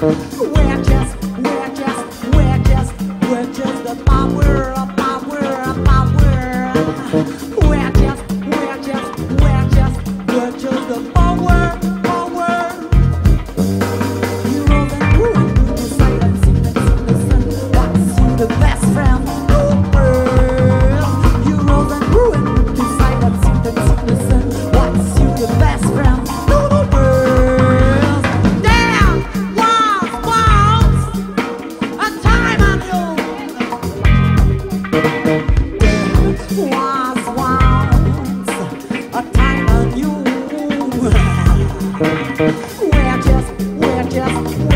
We're just,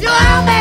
You! Have